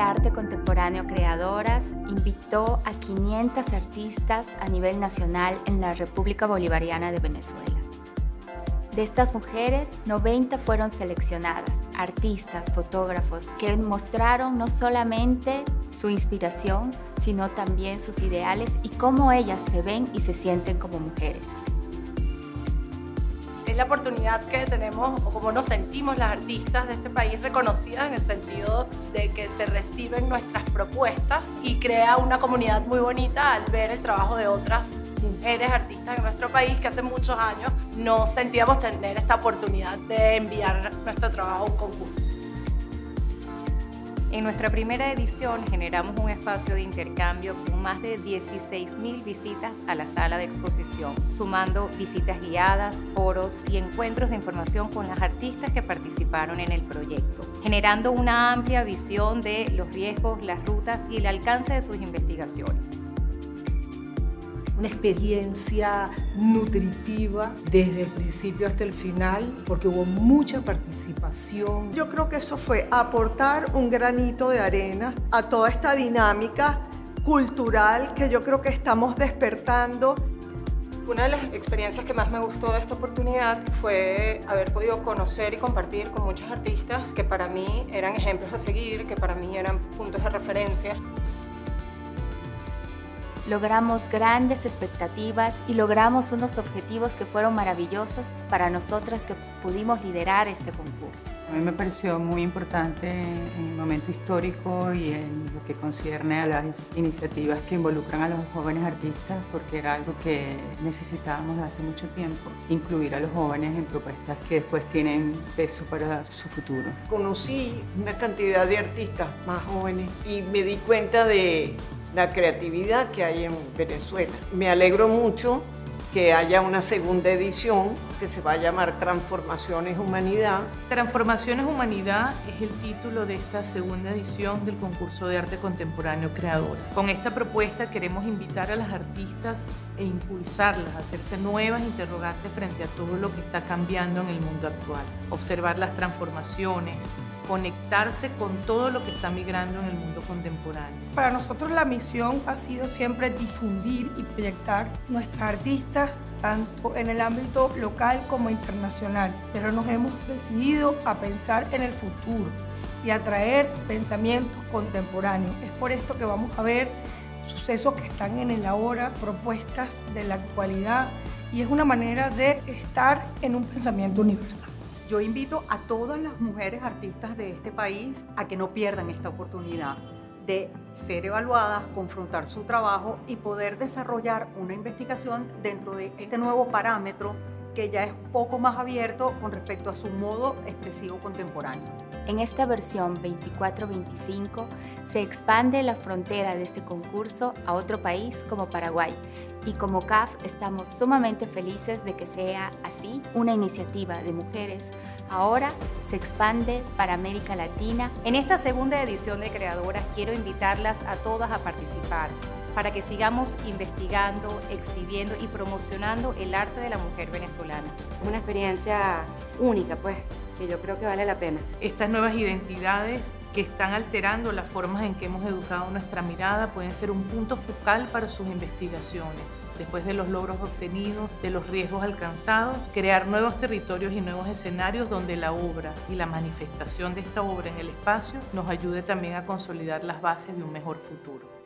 Arte Contemporáneo Creadoras invitó a 500 artistas a nivel nacional en la República Bolivariana de Venezuela. De estas mujeres, 90 fueron seleccionadas, artistas, fotógrafos, que mostraron no solamente su inspiración, sino también sus ideales y cómo ellas se ven y se sienten como mujeres es la oportunidad que tenemos o como nos sentimos las artistas de este país reconocidas en el sentido de que se reciben nuestras propuestas y crea una comunidad muy bonita al ver el trabajo de otras mujeres artistas en nuestro país que hace muchos años no sentíamos tener esta oportunidad de enviar nuestro trabajo a un concurso. En nuestra primera edición generamos un espacio de intercambio con más de 16.000 visitas a la sala de exposición, sumando visitas guiadas, foros y encuentros de información con las artistas que participaron en el proyecto, generando una amplia visión de los riesgos, las rutas y el alcance de sus investigaciones una experiencia nutritiva desde el principio hasta el final, porque hubo mucha participación. Yo creo que eso fue aportar un granito de arena a toda esta dinámica cultural que yo creo que estamos despertando. Una de las experiencias que más me gustó de esta oportunidad fue haber podido conocer y compartir con muchos artistas que para mí eran ejemplos a seguir, que para mí eran puntos de referencia logramos grandes expectativas y logramos unos objetivos que fueron maravillosos para nosotras que pudimos liderar este concurso. A mí me pareció muy importante en el momento histórico y en lo que concierne a las iniciativas que involucran a los jóvenes artistas, porque era algo que necesitábamos hace mucho tiempo, incluir a los jóvenes en propuestas que después tienen peso para su futuro. Conocí una cantidad de artistas más jóvenes y me di cuenta de la creatividad que hay en Venezuela. Me alegro mucho que haya una segunda edición que se va a llamar Transformaciones Humanidad. Transformaciones Humanidad es el título de esta segunda edición del concurso de arte contemporáneo Creadora. Con esta propuesta queremos invitar a las artistas e impulsarlas a hacerse nuevas interrogantes frente a todo lo que está cambiando en el mundo actual. Observar las transformaciones, conectarse con todo lo que está migrando en el mundo contemporáneo. Para nosotros la misión ha sido siempre difundir y proyectar nuestras artistas tanto en el ámbito local como internacional, pero nos hemos decidido a pensar en el futuro y a traer pensamientos contemporáneos. Es por esto que vamos a ver sucesos que están en el ahora, propuestas de la actualidad y es una manera de estar en un pensamiento universal. Yo invito a todas las mujeres artistas de este país a que no pierdan esta oportunidad de ser evaluadas, confrontar su trabajo y poder desarrollar una investigación dentro de este nuevo parámetro que ya es poco más abierto con respecto a su modo expresivo contemporáneo. En esta versión 24-25 se expande la frontera de este concurso a otro país como Paraguay y como CAF estamos sumamente felices de que sea así una iniciativa de mujeres. Ahora se expande para América Latina. En esta segunda edición de Creadoras quiero invitarlas a todas a participar para que sigamos investigando, exhibiendo y promocionando el arte de la mujer venezolana. Una experiencia única, pues, que yo creo que vale la pena. Estas nuevas identidades que están alterando las formas en que hemos educado nuestra mirada pueden ser un punto focal para sus investigaciones. Después de los logros obtenidos, de los riesgos alcanzados, crear nuevos territorios y nuevos escenarios donde la obra y la manifestación de esta obra en el espacio nos ayude también a consolidar las bases de un mejor futuro.